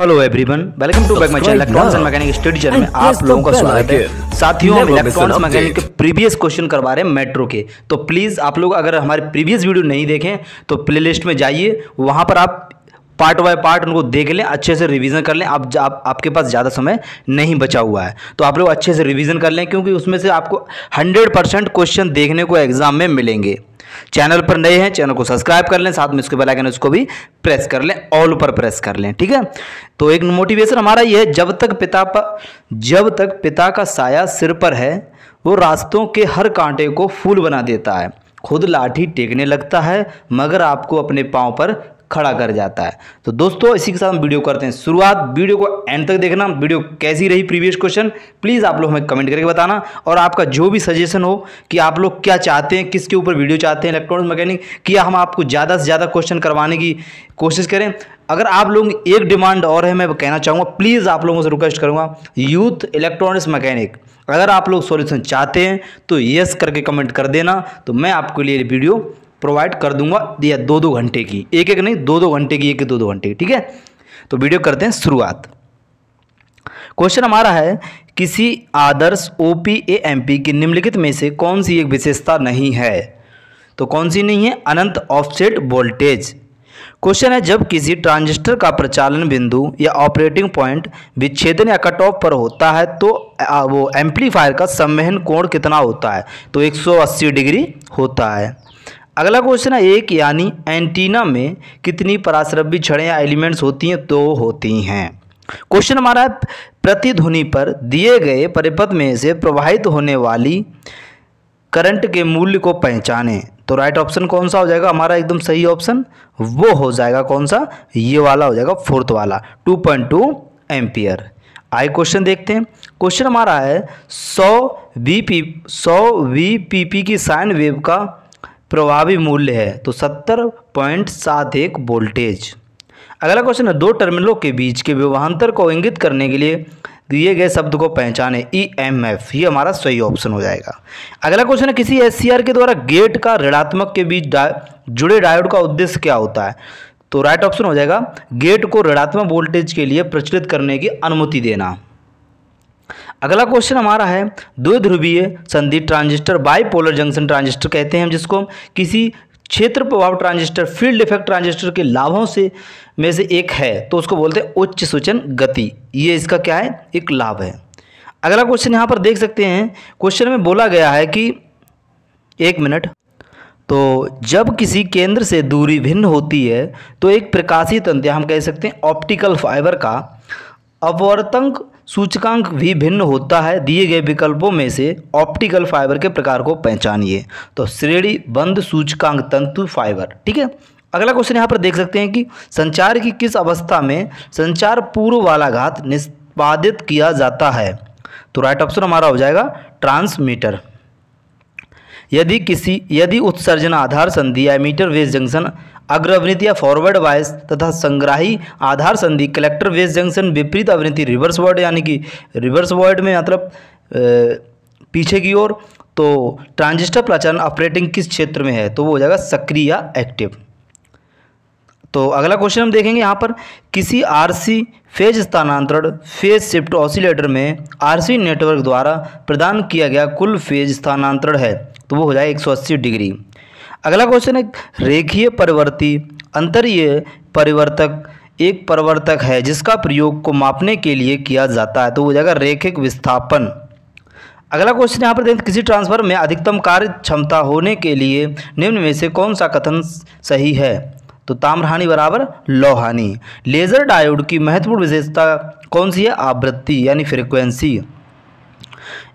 Hello everyone welcome to back my channel electronics and mechanic study channel में आप लोगों का स्वागत है। साथियों हम इलेक्ट्रॉनिक्स मैकेनिक के प्रीवियस क्वेश्चन करवा रहे हैं मेट्रो के। तो प्लीज़ आप लोग अगर हमारे प्रीवियस वीडियो नहीं देखें तो प्लेलिस्ट में जाइए। वहाँ पर आप पार्ट बाय पार्ट उनको देख लें अच्छे से रिवीजन कर लें। आप, आप आपके पास ज़्यादा समय नहीं बचा हुआ है। तो आप लोग अच्छे से रिवीजन कर लें क्योंकि उसमें से आपको हंड्रेड परसेंट क्वेश्चन देखने को एग्ज़ाम में मिलेंगे। चैनल पर नए हैं, चैनल को सब्सक्राइब कर लें, साथ में उसके बेल आइकन उसको भी प्रेस कर लें, ऑल पर प्रेस कर लें, ठीक है? तो एक मोटिवेशन हमारा ये है, जब तक पिता पर जब तक पिता का साया सिर पर है, वो रास्तों के हर कांटे को फूल बना देता है। खुद लाठी टेकने लगता है, मगर आपको अपने पाँव पर खड़ा कर जाता है। तो दोस्तों, इसी के साथ हम वीडियो करते हैं शुरुआत। वीडियो को एंड तक देखना। वीडियो कैसी रही प्रीवियस क्वेश्चन प्लीज़ आप लोग हमें कमेंट करके बताना। और आपका जो भी सजेशन हो कि आप लोग क्या चाहते हैं, किसके ऊपर वीडियो चाहते हैं इलेक्ट्रॉनिक्स मैकेनिक किया हम आपको ज़्यादा से ज़्यादा क्वेश्चन करवाने की कोशिश करें। अगर आप लोग एक डिमांड और है, मैं कहना चाहूँगा प्लीज़ आप लोगों से रिक्वेस्ट करूँगा यूथ इलेक्ट्रॉनिक्स मैकेनिक अगर आप लोग सॉल्यूशन चाहते हैं तो यस करके कमेंट कर देना। तो मैं आपके लिए वीडियो प्रोवाइड कर दूँगा या दो दो घंटे की। एक एक नहीं दो दो घंटे की एक दो दो घंटे की, ठीक है? तो वीडियो करते हैं शुरुआत। क्वेश्चन हमारा है, किसी आदर्श O P A M P की निम्नलिखित में से कौन सी एक विशेषता नहीं है? तो कौन सी नहीं है? अनंत ऑफसेट वोल्टेज। क्वेश्चन है, जब किसी ट्रांजिस्टर का प्रचालन बिंदु या ऑपरेटिंग पॉइंट विच्छेदन या कट ऑफ़ पर होता है तो वो एम्पलीफायर का संवहन कोण कितना होता है? तो 180 डिग्री होता है। अगला क्वेश्चन है, एक यानी एंटीना में कितनी पराश्रव्य छड़ें या एलिमेंट्स होती हैं? तो होती हैं। क्वेश्चन हमारा है, प्रतिध्वनि पर दिए गए परिपथ में से प्रवाहित होने वाली करंट के मूल्य को पहचानें। तो राइट ऑप्शन कौन सा हो जाएगा? हमारा एकदम सही ऑप्शन वो हो जाएगा कौन सा? ये वाला हो जाएगा फोर्थ वाला 2.2 पॉइंट टू एम्पियर आए क्वेश्चन देखते हैं। क्वेश्चन हमारा है 100 वी पी सौ वी पी पी की साइन वेव का प्रभावी मूल्य है तो सत्तर पॉइंट सात एक वोल्टेज। अगला क्वेश्चन है दो टर्मिनलों के बीच के विवाहांतर को इंगित करने के लिए दिए गए शब्द को पहचाने ई एम एफ़ ये हमारा सही ऑप्शन हो जाएगा। अगला क्वेश्चन है किसी एस सी आर के द्वारा गेट का ऋणात्मक के बीच डा, जुड़े डायोड का उद्देश्य क्या होता है? तो राइट ऑप्शन हो जाएगा गेट को ऋणात्मक वोल्टेज के लिए प्रचलित करने की अनुमति देना। अगला क्वेश्चन हमारा है, द्विध्रुवीय संधि ट्रांजिस्टर बाईपोलर जंक्शन ट्रांजिस्टर कहते हैं हम जिसको किसी क्षेत्र प्रभाव ट्रांजिस्टर, फ़ील्ड इफ़ेक्ट ट्रांजिस्टर के लाभों से, में से एक है तो उसको बोलते हैं उच्च सूचन गति। ये इसका क्या है? एक लाभ है। अगला क्वेश्चन यहाँ पर देख सकते हैं, क्वेश्चन में बोला गया है कि, एक मिनट तो जब किसी केंद्र से दूरी भिन्न होती है तो एक प्रकाशी तंत्र, हम कह सकते हैं ऑप्टिकल फाइबर का अवर्तंक सूचकांक भी भिन्न होता है। दिए गए विकल्पों में से ऑप्टिकल फाइबर के प्रकार को पहचानिए। तो श्रेणी, बंद, सूचकांक, तंतु, फाइबर, ठीक है? अगला क्वेश्चन यहाँ पर देख सकते हैं कि संचार की किस अवस्था में संचार पूर्व वाला घात निष्पादित किया जाता है? तो राइट ऑप्शन हमारा हो जाएगा ट्रांसमीटर यदि किसी, यदि उत्सर्जन आधार संधि या मीटर वेज जंक्शन अग्रवृत्ति या फॉरवर्ड वाइस तथा संग्राही आधार संधि कलेक्टर वेस्ट जंक्शन विपरीत अवृत्ति रिवर्स वर्ड यानी कि रिवर्स वर्ड में मतलब पीछे की ओर तो ट्रांजिस्टर प्रचारण ऑपरेटिंग किस क्षेत्र में है? तो वो हो जाएगा सक्रिय या एक्टिव तो अगला क्वेश्चन हम देखेंगे यहाँ पर, किसी आरसी फ़ेज़ स्थानांतरण फ़ेज़ शिफ्ट ऑसिलेटर में आरसी नेटवर्क द्वारा प्रदान किया गया कुल फ़ेज़ स्थानांतरण है तो वो हो जाएगा 180 डिग्री। अगला क्वेश्चन है, रेखीय परिवर्ती, अंतरीय परिवर्तक, एक परिवर्तक है, जिसका प्रयोग को मापने के लिए किया जाता है तो वो जाएगा रेखिक विस्थापन। अगला क्वेश्चन यहाँ पर देखें किसी ट्रांसफ़र में अधिकतम कार्य क्षमता होने के लिए निम्न में से कौन सा कथन सही है? तो ताम्रहानि बराबर लोहानी। लेज़र डायोड की महत्वपूर्ण विशेषता कौन सी है? आवृत्ति, यानी फ्रिक्वेंसी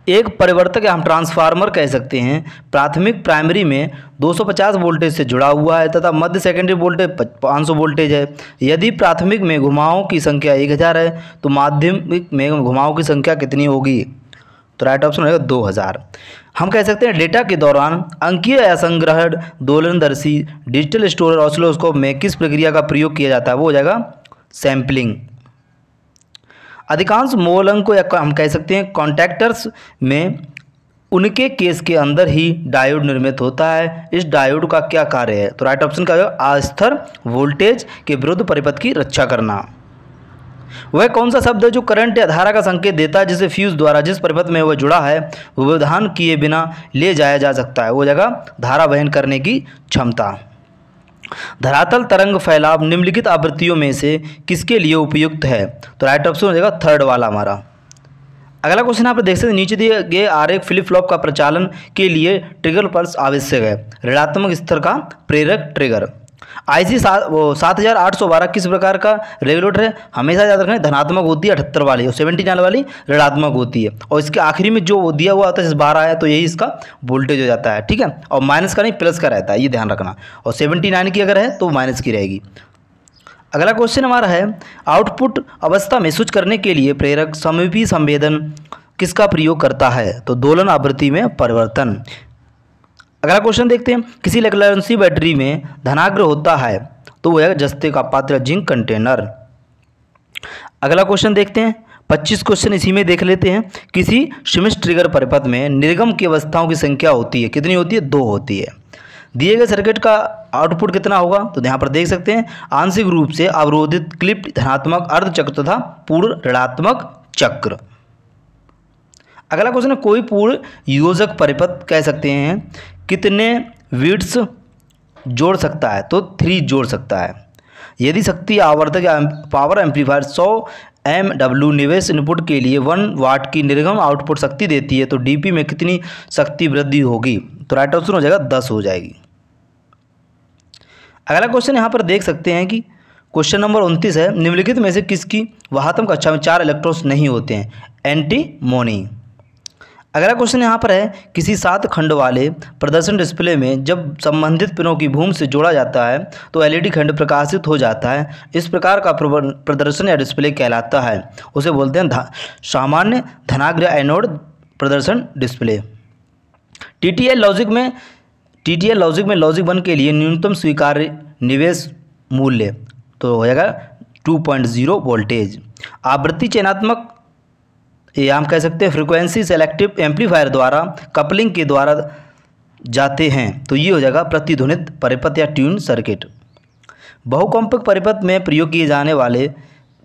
एक परिवर्तक हम ट्रांसफार्मर कह सकते हैं। प्राथमिक प्राइमरी में 250 वोल्टेज से जुड़ा हुआ है तथा मध्य सेकेंडरी वोल्टेज 500 वोल्टेज है। यदि प्राथमिक में घुमावों की संख्या 1000 है तो माध्यमिक में घुमावों की संख्या कितनी होगी? तो राइट ऑप्शन रहेगा 2000 हम कह सकते हैं डेटा के दौरान अंकीय असंग्रहण दोलनदर्शी डिजिटल स्टोरेज ऑसिलोस्कोप में किस प्रक्रिया का प्रयोग किया जाता है? वो हो जाएगा सैम्पलिंग अधिकांश मोल अंक को या हम कह सकते हैं कॉन्टैक्टर्स में उनके केस के अंदर ही डायोड निर्मित होता है। इस डायोड का क्या कार्य है? तो राइट ऑप्शन का अस्तर वोल्टेज के विरुद्ध परिपथ की रक्षा करना। वह कौन सा शब्द है जो करंट या धारा का संकेत देता है, जिसे फ्यूज द्वारा जिस परिपथ में वह जुड़ा है व्यवधान किए बिना ले जाया जा सकता है। वो जगह धारा वहन करने की क्षमता। धरातल तरंग फैलाव निम्नलिखित आवृत्तियों में से किसके लिए उपयुक्त है? तो राइट ऑप्शन हो जाएगा थर्ड वाला हमारा। अगला क्वेश्चन आप देख सकते हैं, नीचे दिए गए आरेख फ्लिप फ्लॉप का प्रचालन के लिए ट्रिगर पल्स आवश्यक है। ऋणात्मक स्तर का प्रेरक ट्रिगर आई सी सात, वो सात हज़ार आठ सौ बारह किस प्रकार का रेगुलेटर है? हमेशा याद रखना धनात्मक होती है, अठहत्तर वाली, और सेवेंटी नाइन वाली ऋणात्मक होती है। और इसके आखिरी में जो दिया हुआ होता है, जैसे बारह है तो यही इसका वोल्टेज हो जाता है, ठीक है? और माइनस का नहीं, प्लस का रहता है, ये ध्यान रखना। और सेवेंटी नाइन की अगर है तो माइनस की रहेगी। अगला क्वेश्चन हमारा है, आउटपुट अवस्था में स्विच करने के लिए प्रेरक समीपी संवेदन किसका प्रयोग करता है? तो दोलन आवृत्ति में परिवर्तन। अगला क्वेश्चन देखते हैं। किसी लकलंसी बैटरी में धनाग्र होता है तो वह जस्ते का पात्र जिंक कंटेनर। अगला क्वेश्चन देखते हैं। 25 क्वेश्चन इसी में देख लेते हैं। किसी सिमिस ट्रिगर परिपथ में निर्गम की अवस्थाओं की संख्या होती है। कितनी होती है? दो होती है। दिए गए सर्किट का आउटपुट कितना होगा? तो यहाँ पर देख सकते हैं। आंशिक रूप से अवरोधित क्लिप धनात्मक अर्धचक्र तथा पूर्ण ऋणात्मक चक्र। अगला क्वेश्चन है, कोई पूर्ण योजक परिपथ कह सकते हैं। कितने विड्स जोड़ सकता है? तो थ्री जोड़ सकता है। यदि शक्ति आवर्धक पावर एम्पलीफायर 100 एम डब्ल्यू निवेश इनपुट के लिए वन वाट की निर्गम आउटपुट शक्ति देती है तो डीपी में कितनी शक्ति वृद्धि होगी? तो राइट ऑप्शन हो जाएगा, दस हो जाएगी। अगला क्वेश्चन यहाँ पर देख सकते हैं कि क्वेश्चन नंबर उनतीस है। निम्नलिखित में से किसकी वहात्म कक्षा में चार इलेक्ट्रॉन्स नहीं होते हैं? एंटी मोनी अगला क्वेश्चन यहाँ पर है, किसी सात खंड वाले प्रदर्शन डिस्प्ले में जब संबंधित पिनों की भूमि से जोड़ा जाता है तो एलईडी खंड प्रकाशित हो जाता है। इस प्रकार का प्रदर्शन या डिस्प्ले कहलाता है। उसे बोलते हैं सामान्य धनाग्र एनोड प्रदर्शन डिस्प्ले टीटीएल लॉजिक में टीटीएल लॉजिक में लॉजिक वन के लिए न्यूनतम स्वीकार्य निवेश मूल्य तो हो जाएगा टू पॉइंट ज़ीरो वोल्टेज आवृत्ति चयनात्मक ये हम कह सकते हैं फ्रिक्वेंसी सेलेक्टिव एम्पलीफायर द्वारा कपलिंग के द्वारा जाते हैं। तो ये हो जाएगा प्रतिध्वनित परिपथ या ट्यून सर्किट बहुकंपक परिपथ में प्रयोग किए जाने वाले,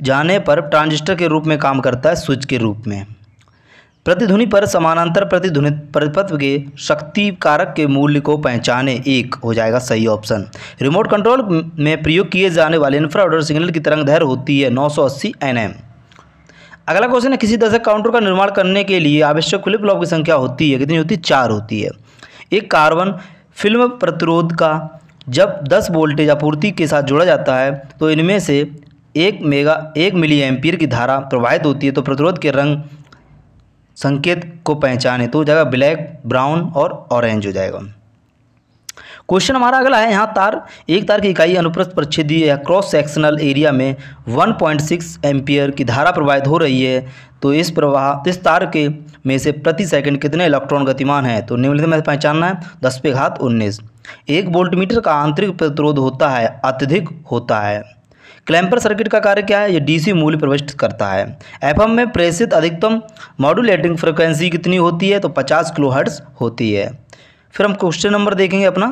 जाने पर ट्रांजिस्टर के रूप में काम करता है स्विच के रूप में। प्रतिध्वनि पर समानांतर प्रतिध्वनित परिपथ के शक्ति कारक के मूल्य को पहचाने, एक हो जाएगा सही ऑप्शन रिमोट कंट्रोल में प्रयोग किए जाने वाले इंफ्राऑर्डर सिग्नल की तरंग दैर्घ्य होती है 980 एनएम अगला क्वेश्चन है, किसी दशक काउंटर का निर्माण करने के लिए आवश्यक फ्लिप फ्लॉप की संख्या होती है, कितनी होती है? चार होती है। एक कार्बन फ़िल्म प्रतिरोध का, जब 10 वोल्टेज आपूर्ति के साथ जोड़ा जाता है तो इनमें से एक मेगा एक मिली एम्पियर की धारा प्रवाहित होती है तो प्रतिरोध के रंग संकेत को पहचाने तो हो जाएगा ब्लैक ब्राउन और ऑरेंज हो जाएगा। क्वेश्चन हमारा अगला है, यहाँ तार, एक तार की इकाई अनुप्रस्थ परिच्छेदीय या क्रॉस सेक्शनल एरिया में 1.6 एम्पियर की धारा प्रवाहित हो रही है तो इस प्रवाह, इस तार के में से प्रति सेकंड कितने इलेक्ट्रॉन गतिमान है? तो निम्नलिखित में पहचानना है, दस पे घात उन्नीस। एक वोल्टमीटर का आंतरिक प्रतिरोध होता है, अत्यधिक होता है। क्लैंपर सर्किट का कार्य क्या है? ये डीसी मूल्य प्रविष्ट करता है। एफएम में प्रेषित अधिकतम मॉड्यूलेटिंग फ्रिक्वेंसी कितनी होती है? तो 50 किलोहर्ट्ज होती है। फिर हम क्वेश्चन नंबर देखेंगे अपना।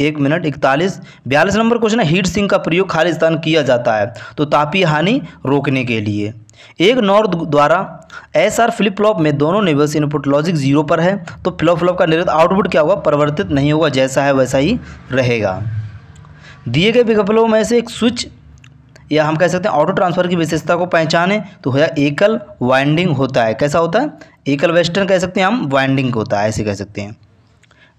एक मिनट, इकतालीस। बयालीस नंबर क्वेश्चन है, हीट सिंह का प्रयोग खालिस्तान किया जाता है तो तापी हानि रोकने के लिए। एक नॉर द्वारा एस आर फ्लिप फ्लॉप में दोनों निवेश इनपुट लॉजिक ज़ीरो पर है तो फ्लॉप फ्लॉप का निर्गत आउटपुट क्या होगा? परिवर्तित नहीं होगा, जैसा है वैसा ही रहेगा। दिए गए विकल्पों में से एक स्विच या हम कह सकते हैं ऑटो ट्रांसफ़र की विशेषता को पहचाने तो होया एकल वाइंडिंग होता है। कैसा होता है? एकल वेस्टर्न कह सकते हैं हम वाइंडिंग होता है, ऐसे कह सकते हैं।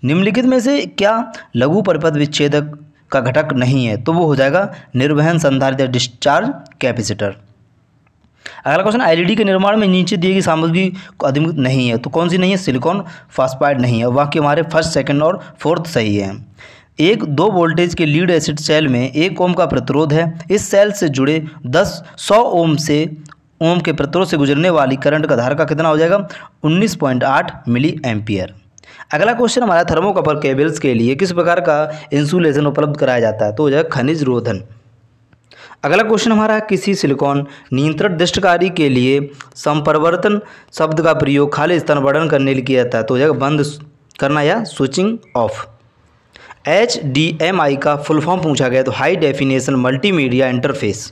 निम्नलिखित में से क्या लघु परिपथ विच्छेदक का घटक नहीं है तो वो हो जाएगा निर्वहन संधारित डिस्चार्ज कैपेसिटर अगला क्वेश्चन एलईडी के निर्माण में नीचे दिए गई सामग्री अधिक नहीं है तो कौन सी नहीं है? सिलिकॉन फास्पाइड नहीं है। वाक्य हमारे फ़र्स्ट सेकंड और फोर्थ सही है। एक, दो वोल्टेज के लीड एसिड सेल में एक ओम का प्रतिरोध है। इस सेल से जुड़े दस, सौ ओम से ओम के प्रतिरोध से गुजरने वाली करंट का धार का कितना हो जाएगा? 19.8 मिली एम्पियर अगला क्वेश्चन हमारा थर्मोकपल केबल्स के लिए किस प्रकार का इंसुलेशन उपलब्ध कराया जाता है? तो हो जाएगा खनिज रोधन। अगला क्वेश्चन हमारा है किसी सिलिकॉन नियंत्रण दृष्टकारी के लिए संप्रवर्तन शब्द का प्रयोग खाली स्थान वर्णन करने लिए किया जाता है। तो हो जाएगा बंद करना या switching off H D M I का फुल फॉर्म पूछा गया तो हाई डेफिनेशन मल्टीमीडिया इंटरफेस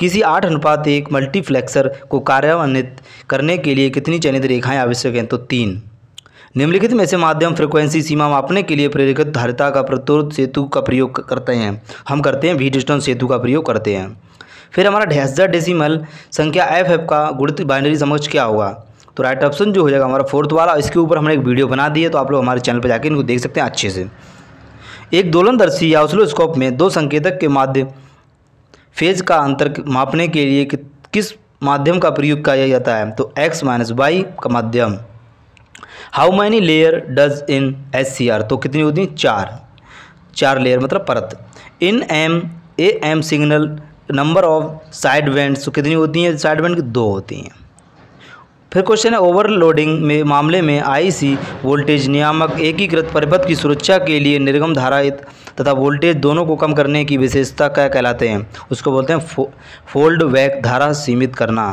किसी आठ अनुपात एक मल्टीफ्लेक्सर को कार्यान्वित करने के लिए कितनी चयनित रेखाएँ आवश्यक हैं? तो तीन। निम्नलिखित में से माध्यम फ्रिक्वेंसी सीमा मापने के लिए प्रेरित धारिता का प्रतिरोध सेतु का प्रयोग करते हैं। हम करते हैं वीटस्टोन सेतु का प्रयोग करते हैं। फिर हमारा ढैसर डेसिमल संख्या एफ़ एफ़ का गुणित बाइनरी समझ क्या होगा? तो राइट ऑप्शन जो हो जाएगा हमारा फोर्थ वाला इसके ऊपर हमने एक वीडियो बना दी है तो आप लोग हमारे चैनल पर जाकर इनको देख सकते हैं अच्छे से। एक दोलनदर्शी या उसलोस्कोप में दो संकेतक के माध्य फ़ेज़ का अंतर मापने के लिए कि, किस माध्यम का प्रयोग किया जाता है? तो एक्स माइनस वाई का माध्यम। How many layer does in S C R तो कितनी होती हैं? चार। चार लेयर मतलब परत। In M A M signal number of sidebands तो कितनी होती हैं? साइड वेंट दो होती हैं। फिर क्वेश्चन है ओवरलोडिंग में मामले में आईसी वोल्टेज नियामक एकीकृत परिपथ की सुरक्षा के लिए निर्गम धारा तथा वोल्टेज दोनों को कम करने की विशेषता क्या कहलाते हैं? उसको बोलते हैं फो, फोल्ड बैक धारा सीमित करना।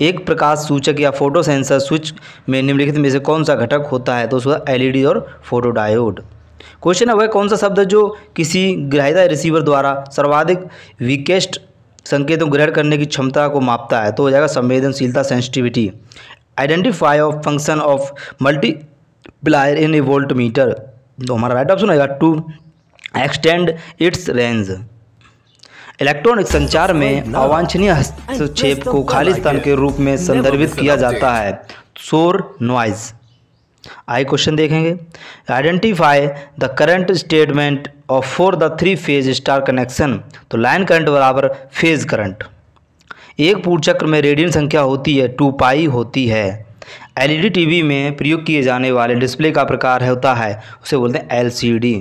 एक प्रकाश सूचक या फ़ोटो सेंसर स्विच में निम्नलिखित में से कौन सा घटक होता है? तो उसका एलईडी और फोटोडायोड। क्वेश्चन है, वह कौन सा शब्द जो किसी ग्राहिता रिसीवर द्वारा सर्वाधिक वीकेस्ट संकेतों ग्रहण करने की क्षमता को मापता है? तो हो जाएगा संवेदनशीलता, sensitivity. Identify of function of multiplier in a voltmeter तो हमारा राइट ऑप्शन होगा to extend its range. Electronic संचार में अवांछनीय हस्तक्षेप को खाली स्थान के रूप में संदर्भित किया जाता है। शोर नॉइज़। आई क्वेश्चन देखेंगे। Identify the current statement of for the three phase star connection. तो लाइन करंट बराबर फ़ेज़ करंट। एक पूर्ण चक्र में रेडियन संख्या होती है टू पाई होती है। एलईडी टीवी में प्रयोग किए जाने वाले डिस्प्ले का प्रकार होता है उसे बोलते हैं एलसीडी।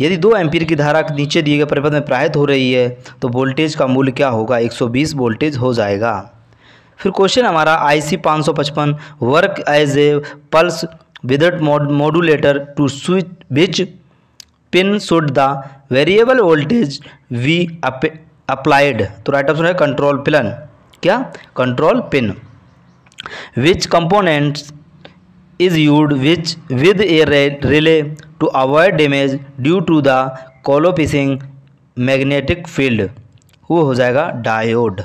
यदि दो एम्पीयर की धारा नीचे दिए गए परिपथ में प्रहित हो रही है तो वोल्टेज का मूल्य क्या होगा? 120 वोल्टेज हो जाएगा। फिर क्वेश्चन हमारा I C work as a pulse width modulator to switch which pin should the variable voltage V applied तो राइट ऑप्शन है कंट्रोल पिलन क्या? Control pin which components is used which, with a relay to avoid damage due to the colopicing magnetic field. वो हो जाएगा diode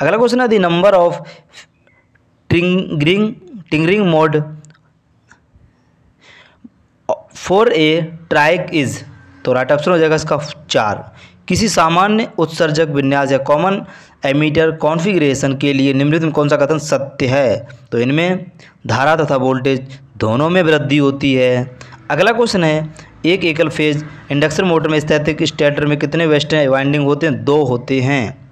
अगला question है the number of triggering triggering mode for a triac is तो right option हो जाएगा इसका चार. किसी सामान्य उत्सर्जक विन्यास या कॉमन एमीटर कॉन्फ़िगरेशन के लिए निम्नलिखित में कौन सा कथन सत्य है? तो इनमें धारा तथा वोल्टेज दोनों में वृद्धि होती है। अगला क्वेश्चन है, एक एकल फ़ेज़ इंडक्शन मोटर में स्थैतिक स्टेटर में कितने वेस्टर्न वाइंडिंग होते हैं? दो होते हैं।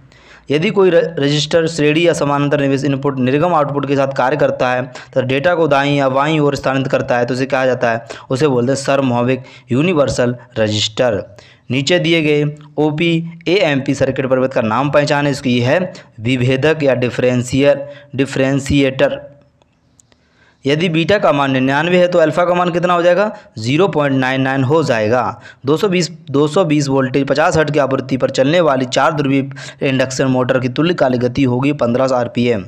यदि कोई रजिस्टर श्रेणी या समानांतर निवेश इनपुट निर्गम आउटपुट के साथ कार्य करता है तो डेटा को दाई या बाई ओर स्थानांतरित करता है तो उसे कहा जाता है, उसे बोलते हैं सरमोविक यूनिवर्सल रजिस्टर नीचे दिए गए O P A M P circuit परिवर्त का नाम पहचान, इसकी है विभेदक या डिफ्रेंशियर डिफ्रेंशिएटर यदि बीटा का मान निन्यानवे है तो अल्फ़ा का मान कितना हो जाएगा? ज़ीरो पॉइंट नाइन नाइन हो जाएगा। दो सौ बीस, दो सौ बीस वोल्टेज पचास हट की आवृत्ति पर चलने वाली चार ध्रुवीय इंडक्शन मोटर की तुल्यकालिक गति होगी पंद्रह आर पी एम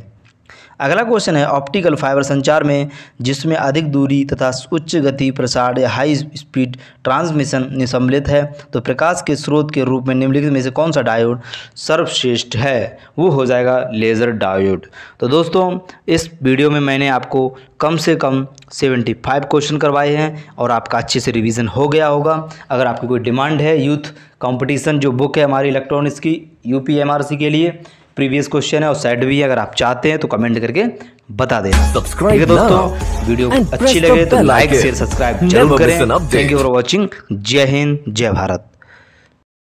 अगला क्वेश्चन है ऑप्टिकल फाइबर संचार में, जिसमें अधिक दूरी तथा उच्च गति प्रसार या हाई स्पीड ट्रांसमिशन सम्मिलित है तो प्रकाश के स्रोत के रूप में निम्नलिखित में से कौन सा डायोड सर्वश्रेष्ठ है? वो हो जाएगा लेज़र डायोड तो दोस्तों, इस वीडियो में मैंने आपको कम से कम 75 क्वेश्चन करवाए हैं और आपका अच्छे से रिवीजन हो गया होगा। अगर आपकी कोई डिमांड है यूथ कंपटीशन जो बुक है हमारी इलेक्ट्रॉनिक्स की यू के लिए प्रीवियस क्वेश्चन है और सेट भी है अगर आप चाहते हैं तो कमेंट करके बता देना। ठीक है दोस्तों? वीडियो अच्छी लगे तो लाइक शेयर सब्सक्राइब ज़रूर करें। थैंक यू फॉर वॉचिंग जय हिंद जय भारत।